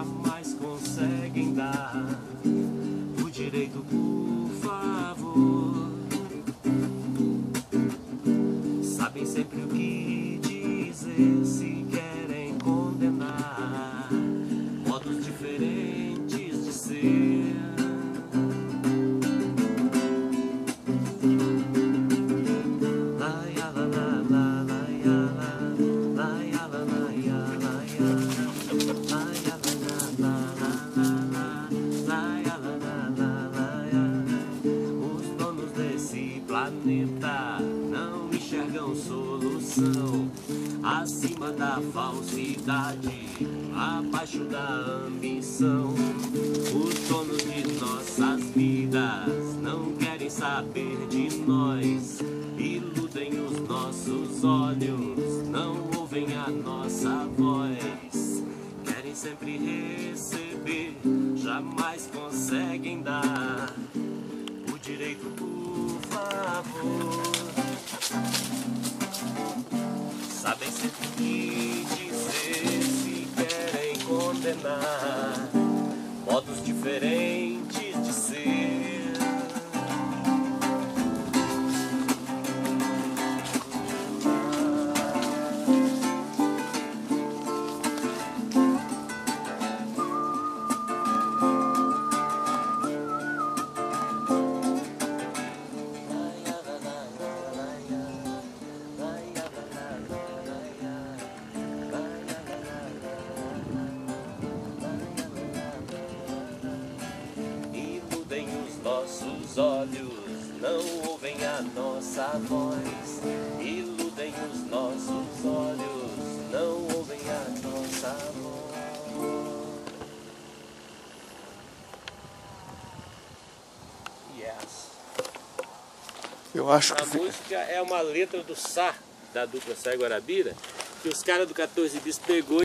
jamais conseguem dar o direito, por não enxergam solução acima da falsidade, abaixo da ambição. Os donos de nossas vidas não querem saber de nós, iludem os nossos olhos, não ouvem a nossa voz. Querem sempre receber, jamais conseguem dar o direito, por favor. Sabem sempre que dizer se querem condenar modos diferentes olhos, não ouvem a nossa voz. Iludem os nossos olhos, não ouvem a nossa voz. Yes. Eu acho A que. música é uma letra do Sá, da dupla Sai Guarabira, que os caras do 14 bis pegou